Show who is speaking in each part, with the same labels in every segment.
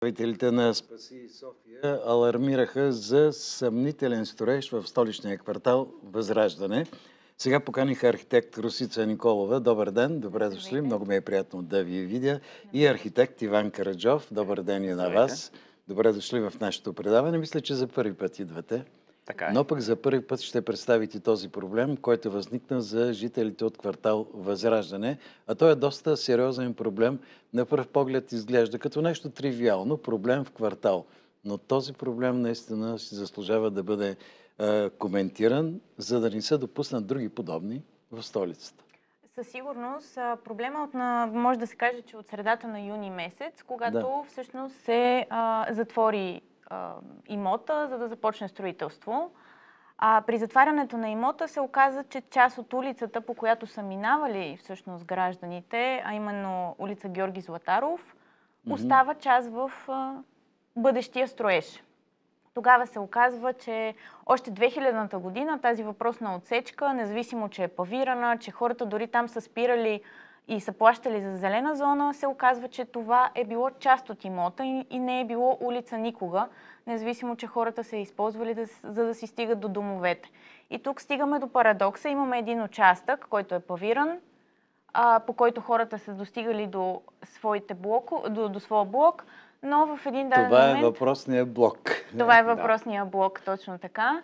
Speaker 1: Представителите на Спаси София алармираха за съмнителен строеж в столичния квартал Възраждане. Сега поканиха архитект Русица Николова. Добър ден, добре дошли. Много ми е приятно да ви видя. И архитект Иван Караджов. Добър ден и на вас. Добре дошли в нашето предаване. Мисля, че за първи път идвате.
Speaker 2: Така е.
Speaker 1: Но пък за първи път ще представите този проблем, който възникна за жителите от квартал Възраждане. А той е доста сериозен проблем. На първ поглед изглежда като нещо тривиално, проблем в квартал. Но този проблем наистина си заслужава да бъде е, коментиран, за да не се допуснат други подобни в столицата.
Speaker 3: Със сигурност проблема от на, може да се каже, че от средата на юни месец, когато да. всъщност се а, затвори а, имота, за да започне строителство. А при затварянето на имота се оказа, че част от улицата, по която са минавали всъщност гражданите, а именно улица Георги Златаров, mm-hmm. остава част в а, бъдещия строеж. Тогава се оказва, че още 2000-та година тази въпросна отсечка, независимо, че е павирана, че хората дори там са спирали и са плащали за зелена зона, се оказва, че това е било част от имота и, не е било улица никога, независимо, че хората се използвали да, за да си стигат до домовете. И тук стигаме до парадокса. Имаме един участък, който е павиран, а, по който хората са достигали до, своите блоко, до, до своя блок, но в един даден момент...
Speaker 1: Това е въпросния блок.
Speaker 3: Това е въпросния блок, точно така.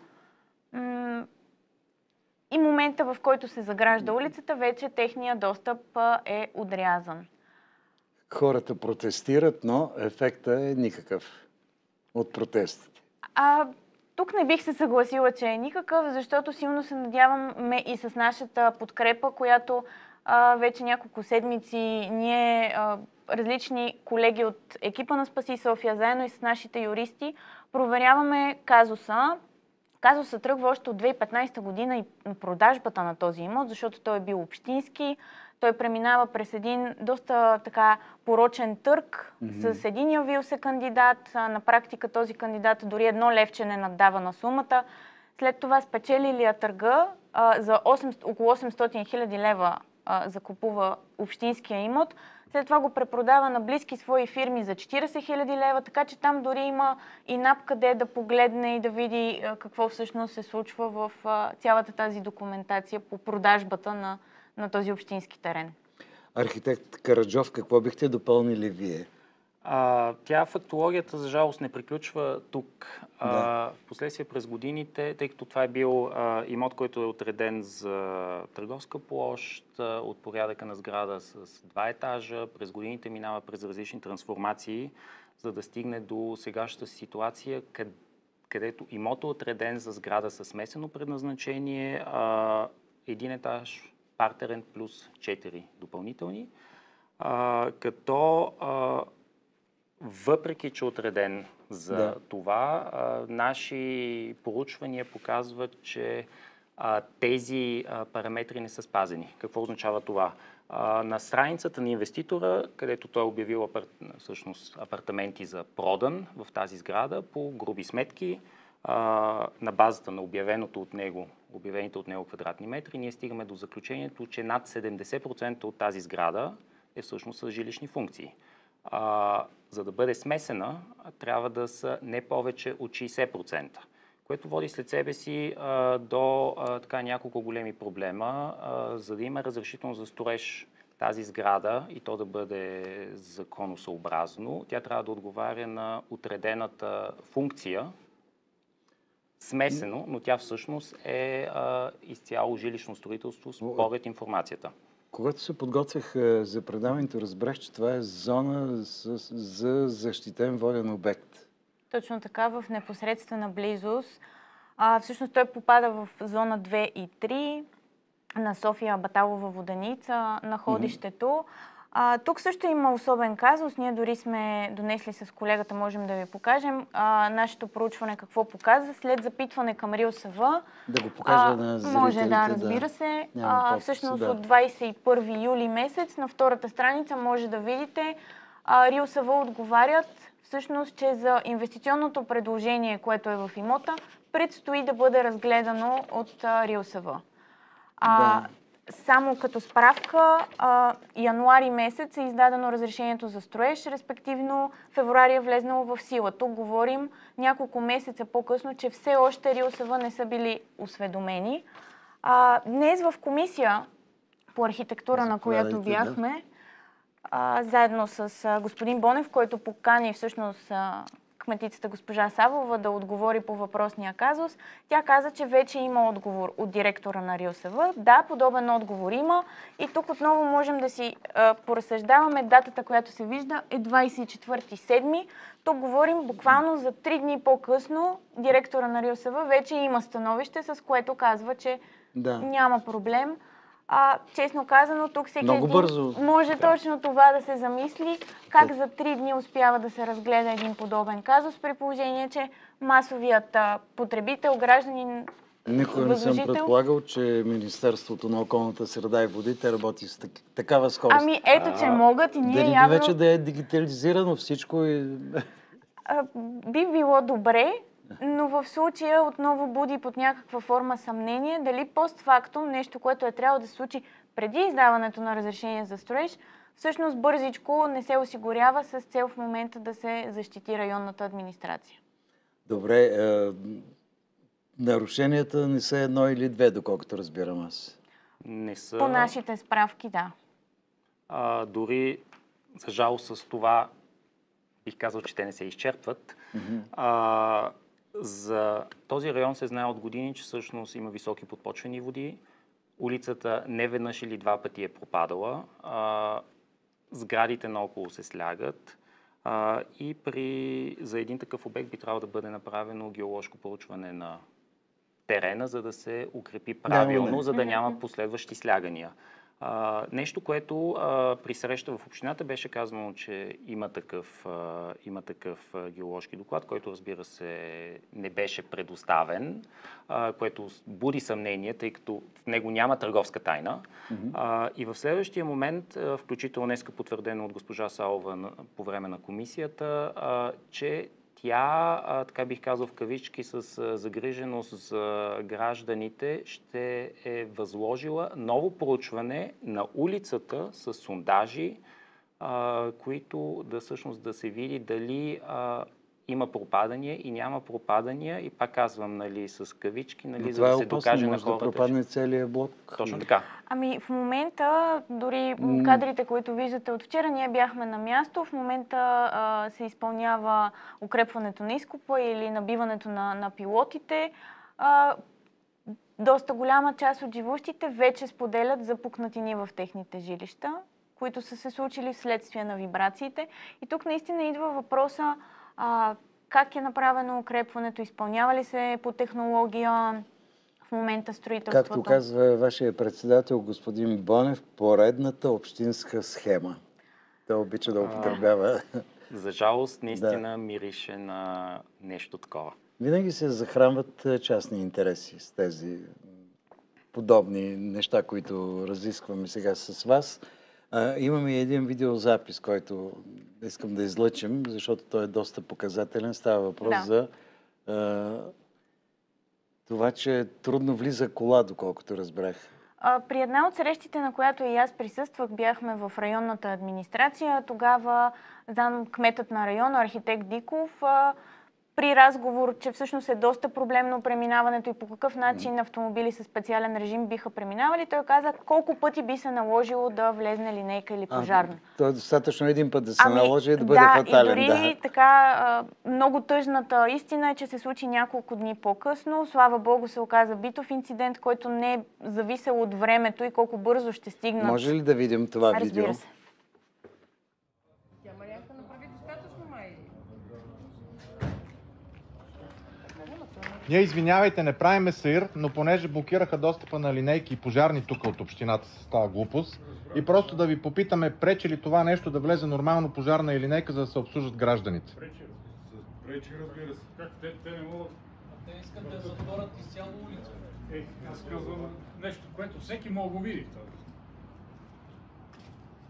Speaker 3: И момента, в който се загражда улицата, вече техния достъп е отрязан.
Speaker 1: Хората протестират, но ефекта е никакъв от протестите.
Speaker 3: А, тук не бих се съгласила, че е никакъв, защото силно се надяваме и с нашата подкрепа, която а, вече няколко седмици ние, а, различни колеги от екипа на Спаси София, заедно и с нашите юристи, проверяваме казуса. Казусът тръгва още от 2015 година и продажбата на този имот, защото той е бил общински. Той преминава през един доста така порочен търг mm-hmm. с един явил се кандидат. На практика този кандидат дори едно левче не наддава на сумата. След това спечелилия търга а, за 8, около 800 хиляди лева а, закупува общинския имот. След това го препродава на близки свои фирми за 40 000 лева, така че там дори има и нап къде да погледне и да види какво всъщност се случва в цялата тази документация по продажбата на, на този общински терен.
Speaker 1: Архитект Караджов, какво бихте допълнили вие?
Speaker 2: А, тя фактологията, за жалост, не приключва тук. Да. А, впоследствие през годините, тъй като това е бил а, имот, който е отреден за търговска площ, а, от порядъка на сграда с два етажа, през годините минава през различни трансформации, за да стигне до сегашната ситуация, къд, където имот е отреден за сграда с смесено предназначение, а, един етаж партерен плюс 4 допълнителни. А, като а, въпреки, че отреден за да. това, а, наши поручвания показват, че а, тези а, параметри не са спазени. Какво означава това? А, на страницата на инвеститора, където той е обявил апар... всъщност, апартаменти за продан в тази сграда, по груби сметки, а, на базата на обявеното от него, обявените от него квадратни метри, ние стигаме до заключението, че над 70% от тази сграда е всъщност с жилищни функции а, за да бъде смесена, трябва да са не повече от 60%, което води след себе си а, до а, така няколко големи проблема. А, за да има разрешително за строеж тази сграда и то да бъде законосъобразно, тя трябва да отговаря на отредената функция, смесено, но тя всъщност е а, изцяло жилищно строителство според информацията.
Speaker 1: Когато се подготвях е, за предаването, разбрах, че това е зона за защитен воден обект.
Speaker 3: Точно така, в непосредствена близост. А, всъщност той попада в зона 2 и 3 на София Баталова воденица, находището. Mm-hmm. А, тук също има особен казус. Ние дори сме донесли с колегата, можем да ви покажем а, нашето проучване какво показва. След запитване към РИОСВ.
Speaker 1: Да го покажа а, на зрителите.
Speaker 3: Може, да, разбира се. Да, а, всъщност да. от 21 юли месец на втората страница може да видите а, РИОСВ отговарят всъщност, че за инвестиционното предложение, което е в имота, предстои да бъде разгледано от РИОСВ. А, да. Само като справка, а, януари месец е издадено разрешението за строеж, респективно февруари е влезнало в сила. Тук говорим няколко месеца по-късно, че все още РИОСВ не са били осведомени. А, днес в комисия по архитектура, на която бяхме, а, заедно с а, господин Бонев, който покани всъщност а, кметицата госпожа Савова да отговори по въпросния казус. Тя каза, че вече има отговор от директора на РИОСВ. Да, подобен отговор има. И тук отново можем да си а, поразсъждаваме. Датата, която се вижда е 24.7. Тук говорим буквално за три дни по-късно. Директора на РИОСВ вече има становище, с което казва, че
Speaker 1: Да.
Speaker 3: няма проблем. А, честно казано, тук всеки
Speaker 1: Много бързо.
Speaker 3: може точно това да се замисли, как за три дни успява да се разгледа един подобен казус, при положение, че масовият а, потребител, гражданин,
Speaker 1: Никога не съм предполагал, че Министерството на околната среда и водите работи с так- такава скорост.
Speaker 3: Ами ето, че могат и ние
Speaker 1: Дали
Speaker 3: явно
Speaker 1: вече да е дигитализирано всичко и...
Speaker 3: а, би било добре, но в случая отново буди под някаква форма съмнение дали постфактум нещо, което е трябвало да се случи преди издаването на разрешение за строеж, всъщност бързичко не се осигурява с цел в момента да се защити районната администрация.
Speaker 1: Добре, е, нарушенията не са едно или две, доколкото разбирам аз.
Speaker 2: Не са.
Speaker 3: По нашите справки, да.
Speaker 2: А, дори, за жалост с това, бих казал, че те не се изчерпват. А, за този район се знае от години, че всъщност има високи подпочвени води. Улицата не веднъж или два пъти е пропадала. А, сградите наоколо се слягат. А, и при, за един такъв обект би трябвало да бъде направено геоложко проучване на терена, за да се укрепи правилно,
Speaker 1: не.
Speaker 2: за да няма последващи слягания. А, нещо, което а, при среща в общината беше казано, че има такъв, а, има такъв геоложки доклад, който разбира се не беше предоставен, а, което буди съмнение, тъй като в него няма търговска тайна. А, и в следващия момент, а, включително днеска потвърдено от госпожа Салова на, по време на комисията, а, че тя, а, така бих казал в кавички, с а, загриженост за гражданите, ще е възложила ново проучване на улицата с сондажи, а, които да всъщност да се види дали има пропадания и няма пропадания. И пак казвам, нали, с кавички, нали,
Speaker 1: Но
Speaker 2: за да
Speaker 1: е
Speaker 2: се
Speaker 1: опасно,
Speaker 2: докаже на
Speaker 1: може да
Speaker 2: хората. че-
Speaker 1: пропадне целият блок.
Speaker 2: Точно така.
Speaker 3: Ами в момента, дори кадрите, които виждате от вчера, ние бяхме на място. В момента а, се изпълнява укрепването на изкопа или набиването на, на пилотите. А, доста голяма част от живущите вече споделят за пукнатини в техните жилища, които са се случили вследствие на вибрациите. И тук наистина идва въпроса а, как е направено укрепването, изпълнява ли се по технология в момента строителството.
Speaker 1: Както казва вашия председател, господин Бонев, поредната общинска схема. Той обича да употребява.
Speaker 2: За жалост, наистина мирише на нещо такова.
Speaker 1: Винаги се захранват частни интереси с тези подобни неща, които разискваме сега с вас. А, имаме и един видеозапис, който искам да излъчим, защото той е доста показателен. Става въпрос
Speaker 3: Да.
Speaker 1: за а, това, че трудно влиза кола, доколкото разбрах.
Speaker 3: При една от срещите, на която и аз присъствах, бяхме в районната администрация. Тогава зам кметът на района, архитект Диков, при разговор, че всъщност е доста проблемно преминаването и по какъв начин автомобили с специален режим биха преминавали, той каза колко пъти би се наложило да влезне линейка или пожарна.
Speaker 1: А, то е достатъчно един път да се наложи и да бъде
Speaker 3: Ами, да,
Speaker 1: фатален.
Speaker 3: И дори така, а, много тъжната истина е, че се случи няколко дни по-късно. Слава Богу се оказа битов инцидент, който не е зависел от времето и колко бързо ще стигнат.
Speaker 1: Може ли да видим това видео?
Speaker 3: Разбира се.
Speaker 4: Тя Марианка направи достатъчно май.
Speaker 5: Ние, извинявайте, не правиме сир, но понеже блокираха достъпа на линейки и пожарни тук от общината с тази глупост, и просто да ви попитаме, пречи ли това нещо да влезе нормално пожарна и линейка, за да се обслужат гражданите?
Speaker 6: Пречи, пречи, разбира се. Как те, те не могат.
Speaker 7: Те искат да затворят изцяло улица.
Speaker 6: Е, аз казвам нещо, което всеки мога да види.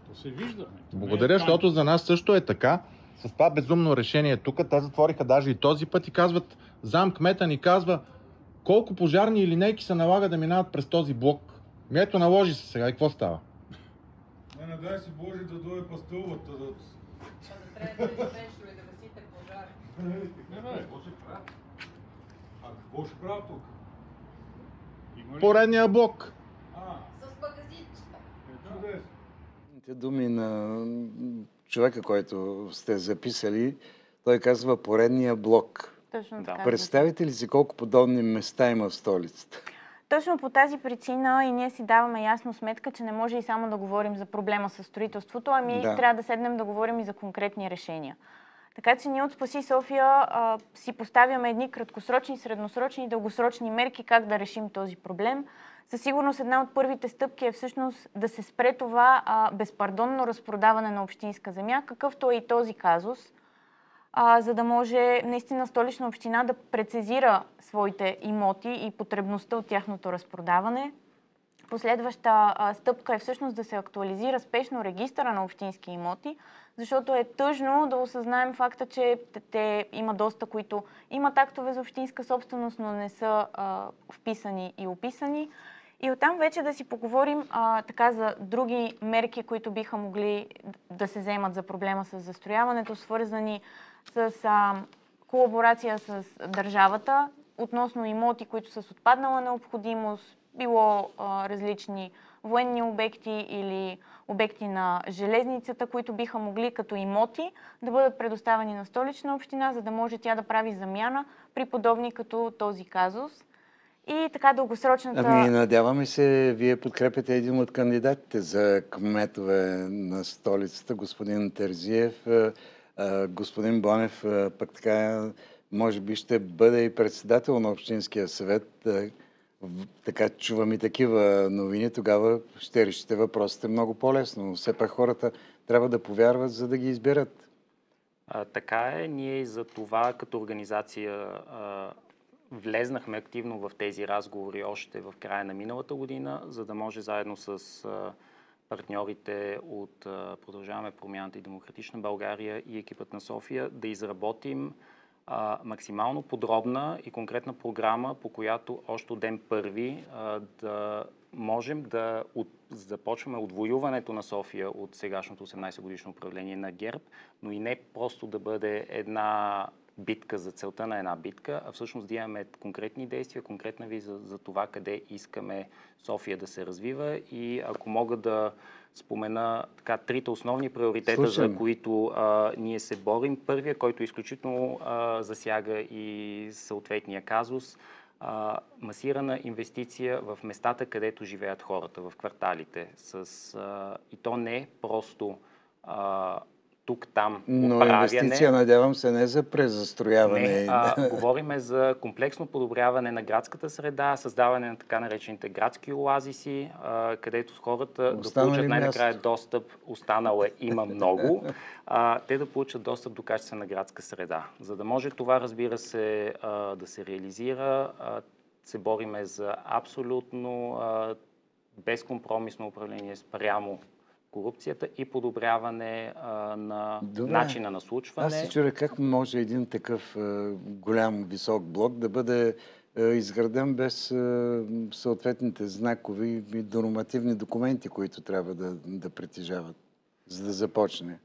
Speaker 6: То се вижда. е
Speaker 5: Благодаря,
Speaker 6: тайна.
Speaker 5: защото за нас също е така. С това безумно решение тук, те затвориха даже и този път и казват, зам кмета ни казва, колко пожарни и линейки се налага да минават през този блок. Ми ето, наложи се сега. И какво става?
Speaker 6: Не, не дай си Боже да дойде пастилвата. Да...
Speaker 4: Трябва да и да гасите пожар.
Speaker 6: Не, не, какво ще правят? А какво ще правят тук?
Speaker 5: Поредния блок.
Speaker 6: А,
Speaker 4: С магазинчета.
Speaker 6: е чудесно.
Speaker 1: Те думи на човека, който сте записали, той казва поредния блок.
Speaker 3: Точно
Speaker 2: Да.
Speaker 3: така.
Speaker 1: Представите ли си колко подобни места има в столицата?
Speaker 3: Точно по тази причина и ние си даваме ясно сметка, че не може и само да говорим за проблема с строителството, ами
Speaker 1: Да.
Speaker 3: трябва да седнем да говорим и за конкретни решения. Така че ние от Спаси София а, си поставяме едни краткосрочни, средносрочни и дългосрочни мерки как да решим този проблем. Със сигурност една от първите стъпки е всъщност да се спре това а, безпардонно разпродаване на общинска земя, какъвто е и този казус, а, за да може наистина столична община да прецизира своите имоти и потребността от тяхното разпродаване. Последваща а, стъпка е всъщност да се актуализира спешно регистъра на общински имоти, защото е тъжно да осъзнаем факта, че те, те има доста, които имат актове за общинска собственост, но не са а, вписани и описани. И оттам вече да си поговорим а, така за други мерки, които биха могли да се вземат за проблема с застрояването, свързани с а, колаборация с държавата относно имоти, които са с отпаднала необходимост, било а, различни военни обекти или обекти на железницата, които биха могли като имоти да бъдат предоставени на столична община, за да може тя да прави замяна при подобни като този казус. И така дългосрочната...
Speaker 1: Ами, надяваме се, вие подкрепяте един от кандидатите за кметове на столицата, господин Терзиев. Господин Бонев пък така, може би ще бъде и председател на Общинския съвет. Така чувам и такива новини, тогава ще решите въпросите много по-лесно. Все пак хората трябва да повярват, за да ги изберат.
Speaker 2: А, така е, ние за това като организация а, влезнахме активно в тези разговори още в края на миналата година, за да може заедно с а, партньорите от Продължаваме промяната и Демократична България и екипът на София да изработим а, максимално подробна и конкретна програма, по която още ден първи а, да можем да от, започваме отвоюването на София от сегашното 18 годишно управление на ГЕРБ, но и не просто да бъде една битка за целта на една битка, а всъщност да имаме конкретни действия, конкретна виза за това къде искаме София да се развива и ако мога да спомена така трите основни приоритета,
Speaker 1: Слушам.
Speaker 2: за които а, ние се борим. Първия, който изключително а, засяга и съответния казус, а, масирана инвестиция в местата, където живеят хората, в кварталите. С, а, и то не просто а, тук-там
Speaker 1: Но
Speaker 2: оправяне.
Speaker 1: инвестиция, надявам се, не за презастрояване.
Speaker 2: Не, а, говориме за комплексно подобряване на градската среда, създаване на така наречените градски оазиси, а, където хората да
Speaker 1: Остана ли
Speaker 2: получат най-накрая достъп, останало е, има много, а, те да получат достъп до качествена градска среда. За да може това, разбира се, а, да се реализира, а, се бориме за абсолютно а, безкомпромисно управление спрямо корупцията и подобряване а, на
Speaker 1: Добре.
Speaker 2: начина на случване.
Speaker 1: Аз се чудя как може един такъв е, голям, висок блок да бъде е, изграден без е, съответните знакови и нормативни документи, които трябва да, да притежават, за да започне.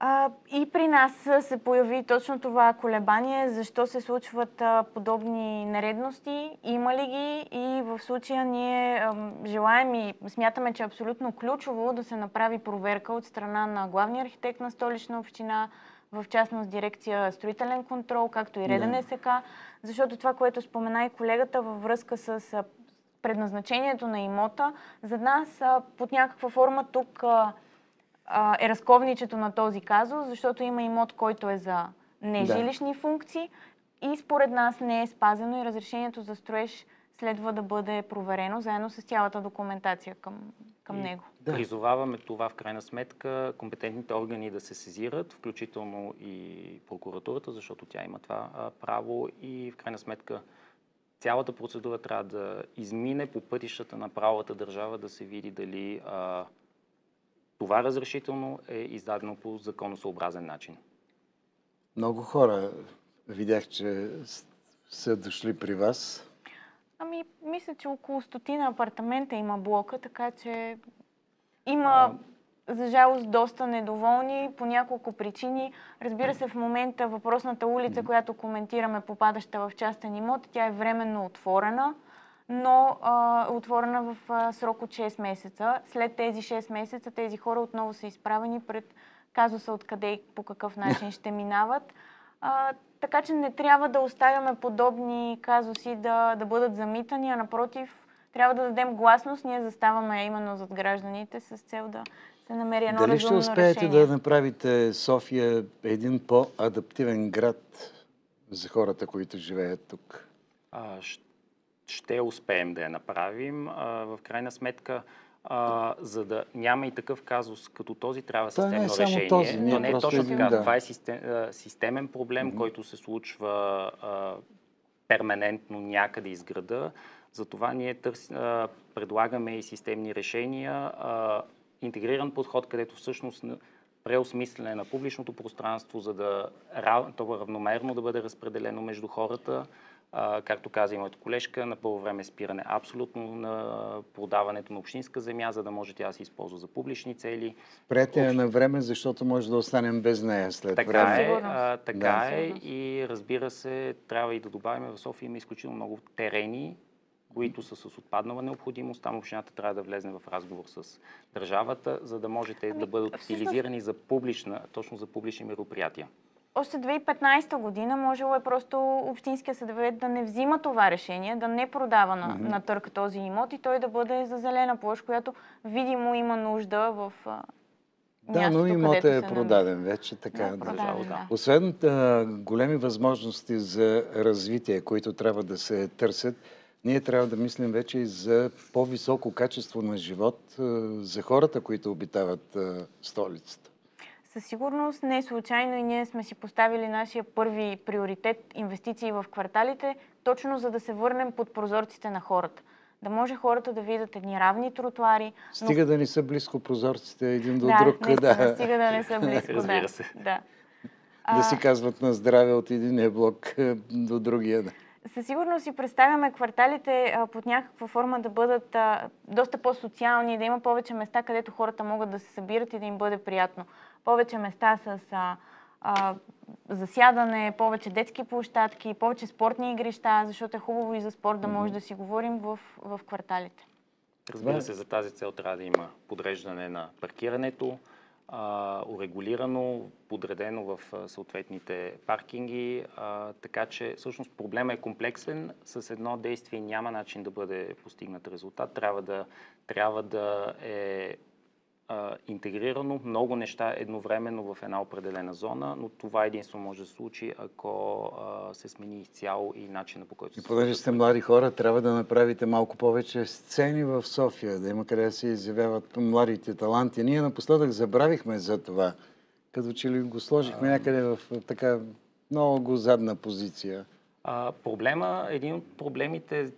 Speaker 3: А, и при нас а, се появи точно това колебание, защо се случват а, подобни нередности, има ли ги и в случая ние ам, желаем и смятаме, че е абсолютно ключово да се направи проверка от страна на главния архитект на столична община, в частност дирекция строителен контрол, както и Реден. СК, защото това, което спомена и колегата във връзка с а, предназначението на имота, за нас а, под някаква форма тук а, е разковничето на този казус, защото има имот, който е за нежилищни функции и според нас не е спазено и разрешението за строеж следва да бъде проверено заедно с цялата документация към, към него.
Speaker 1: Да.
Speaker 2: Призоваваме това в крайна сметка компетентните органи да се сезират, включително и прокуратурата, защото тя има това а, право и в крайна сметка цялата процедура трябва да измине по пътищата на правовата държава да се види дали а, това разрешително е издадено по законосъобразен начин.
Speaker 1: Много хора видях, че са дошли при вас.
Speaker 3: Ами, мисля, че около стотина апартамента има блока, така че има, за жалост, доста недоволни по няколко причини. Разбира се, в момента въпросната улица, която коментираме, попадаща в частен имот, тя е временно отворена, но а, е отворена в а, срок от 6 месеца. След тези 6 месеца тези хора отново са изправени пред казуса откъде и по какъв начин ще минават. А, така че не трябва да оставяме подобни казуси да, да бъдат замитани, а напротив, трябва да дадем гласност. Ние заставаме именно зад гражданите с цел да се намери едно
Speaker 1: Дали ще
Speaker 3: разумно
Speaker 1: успеете
Speaker 3: решение.
Speaker 1: да направите София един по-адаптивен град за хората, които живеят тук?
Speaker 2: А, щ- ще успеем да я направим. В крайна сметка, а, за да няма и такъв казус като този, трябва
Speaker 1: Той не е
Speaker 2: системно решение.
Speaker 1: този, ние
Speaker 2: То не е точно
Speaker 1: един,
Speaker 2: така.
Speaker 1: да.
Speaker 2: Това е систем, системен проблем, който се случва а, перманентно някъде из града. Затова ние търс, а, предлагаме и системни решения. А, интегриран подход, където всъщност преосмислене на публичното пространство, за да ра- то равномерно да бъде разпределено между хората. А, както каза и моята колежка, на първо време спиране абсолютно на продаването на общинска земя, за да може тя да се използва за публични цели.
Speaker 1: Спрете я на време, защото може да останем без нея след
Speaker 2: Така
Speaker 1: време.
Speaker 2: е, а, така
Speaker 1: Да.
Speaker 2: е и разбира се, трябва и да добавим, в София има изключително много терени, които са с отпаднала необходимост. Там общината трябва да влезне в разговор с държавата, за да може те
Speaker 3: Ами,
Speaker 2: да бъдат
Speaker 3: всъщност-
Speaker 2: утилизирани за публична, точно за публични мероприятия.
Speaker 3: Още 2015 година можело е просто Общинския съдовет да не взима това решение, да не продава на, на търк този имот и той да бъде за зелена площ, която видимо има нужда в а,
Speaker 1: Да,
Speaker 3: мястото,
Speaker 1: но имотът е
Speaker 3: се намира.
Speaker 1: продаден вече, така
Speaker 3: Да,
Speaker 1: да.
Speaker 3: продаден,
Speaker 2: жалост,
Speaker 3: да.
Speaker 2: да.
Speaker 1: Освен а, големи възможности за развитие, които трябва да се търсят, ние трябва да мислим вече и за по-високо качество на живот а, за хората, които обитават а, столицата.
Speaker 3: Със сигурност не е случайно и ние сме си поставили нашия първи приоритет инвестиции в кварталите, точно за да се върнем под прозорците на хората. Да може хората да видят едни равни тротуари. но-
Speaker 1: Стига да ни са близко прозорците един до
Speaker 3: да,
Speaker 1: друг,
Speaker 3: наистина,
Speaker 1: да,
Speaker 3: стига да не са близко.
Speaker 2: Разбира
Speaker 3: да.
Speaker 2: се.
Speaker 3: Да.
Speaker 1: да си казват на здраве от единия блок а, до другия. Да.
Speaker 3: Със сигурност си представяме кварталите а, под някаква форма да бъдат а, доста по-социални, да има повече места, където хората могат да се събират и да им бъде приятно. Повече места с а, а, засядане, повече детски площадки, повече спортни игрища, защото е хубаво и за спорт да може да си говорим в, в кварталите.
Speaker 2: Разбира се, за тази цел трябва да има подреждане на паркирането, а, урегулирано, подредено в а, съответните паркинги, а, така че всъщност проблема е комплексен. С едно действие няма начин да бъде постигнат резултат. Трябва да, трябва да е а, интегрирано много неща едновременно в една определена зона, но това единствено може да се случи, ако а, се смени изцяло и начина по който
Speaker 1: И
Speaker 2: се
Speaker 1: понеже
Speaker 2: случва
Speaker 1: сте млади хора, трябва да направите малко повече сцени в София, да има къде да се изявяват младите таланти. Ние напоследък забравихме за това, като че ли го сложихме някъде в така много задна позиция.
Speaker 2: А, проблема, един от проблемите,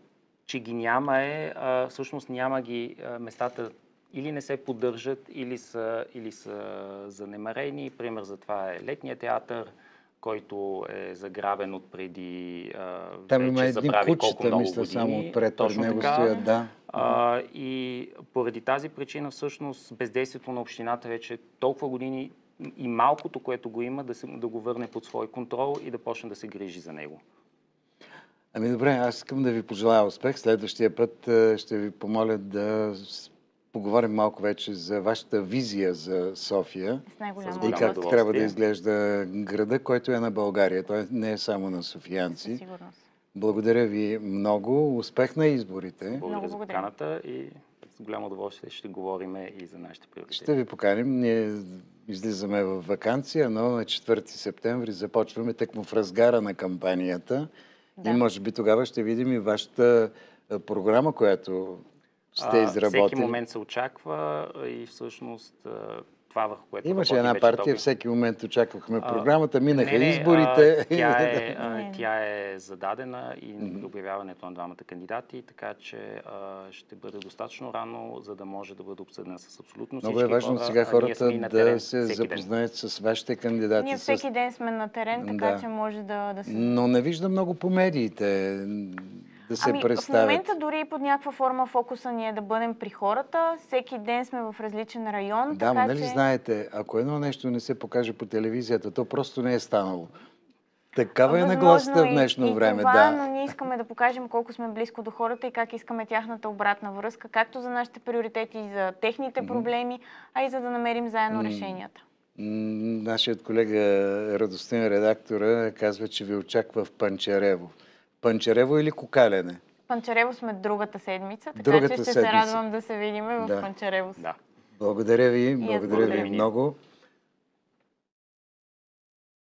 Speaker 2: че ги няма е, а, всъщност няма ги а, местата или не се поддържат, или са, или са занемарени. Пример за това е летния театър, който е заграбен от преди а,
Speaker 1: Там
Speaker 2: вече
Speaker 1: има
Speaker 2: колко
Speaker 1: кучета, мисля,
Speaker 2: години.
Speaker 1: само отпред пред
Speaker 2: Точно
Speaker 1: него
Speaker 2: така.
Speaker 1: стоят, да.
Speaker 2: А, и поради тази причина всъщност бездействието на общината вече толкова години и малкото, което го има, да, се, да го върне под свой контрол и да почне да се грижи за него.
Speaker 1: Ами добре, аз искам да ви пожелая успех. Следващия път ще ви помоля да поговорим малко вече за вашата визия за София
Speaker 3: С
Speaker 1: и как трябва да изглежда града, който е на България. Той не е само на софиянци. Благодаря ви много. Успех на изборите.
Speaker 2: Благодаря за поканата и с голямо удоволствие ще говорим и за нашите приоритети.
Speaker 1: Ще ви поканим. Ние излизаме в вакансия, но на 4 септември започваме тъкмо в разгара на кампанията.
Speaker 3: Да.
Speaker 1: И може би тогава ще видим и вашата програма, която сте изработили.
Speaker 2: Всеки момент се очаква и всъщност това върху което
Speaker 1: Имаше една
Speaker 2: вече
Speaker 1: партия,
Speaker 2: толкова-
Speaker 1: всеки момент очаквахме
Speaker 2: А,
Speaker 1: програмата, минаха
Speaker 2: Не, не,
Speaker 1: изборите.
Speaker 2: А, тя, е, а, тя е зададена и обявяването на двамата кандидати, така че а, ще бъде достатъчно рано, за да може да бъде обсъдена с абсолютно всички
Speaker 1: Много е важно
Speaker 2: хора.
Speaker 1: сега хората да
Speaker 2: терен
Speaker 1: се
Speaker 2: ден.
Speaker 1: запознаят с вашите кандидати.
Speaker 3: Ние
Speaker 1: с-
Speaker 3: всеки ден сме на терен, така
Speaker 1: Да.
Speaker 3: че може да, да се...
Speaker 1: Но не виждам много по медиите. Да се
Speaker 3: ами,
Speaker 1: представят.
Speaker 3: В момента дори под някаква форма фокуса ни е да бъдем при хората. Всеки ден сме в различен район.
Speaker 1: Да, но нали
Speaker 3: че...
Speaker 1: знаете, ако едно нещо не се покаже по телевизията, то просто не е станало. Такава е
Speaker 3: Възможно
Speaker 1: нагласата в
Speaker 3: и-
Speaker 1: днешно
Speaker 3: и
Speaker 1: време.
Speaker 3: Това,
Speaker 1: да.
Speaker 3: но ние искаме да покажем колко сме близко до хората и как искаме тяхната обратна връзка, както за нашите приоритети, и за техните проблеми, а и за да намерим заедно решенията.
Speaker 1: Нашият колега Радостин, редактора, казва, че ви очаква в Панчарево. Панчарево или Кокалене?
Speaker 3: Панчарево сме другата седмица, така
Speaker 1: Другата
Speaker 3: че ще
Speaker 1: седмица.
Speaker 3: се радвам да се видим в
Speaker 1: Да.
Speaker 3: Панчарево.
Speaker 2: Да.
Speaker 1: Благодаря ви, благодаря
Speaker 3: благодаря
Speaker 2: ви.
Speaker 1: много.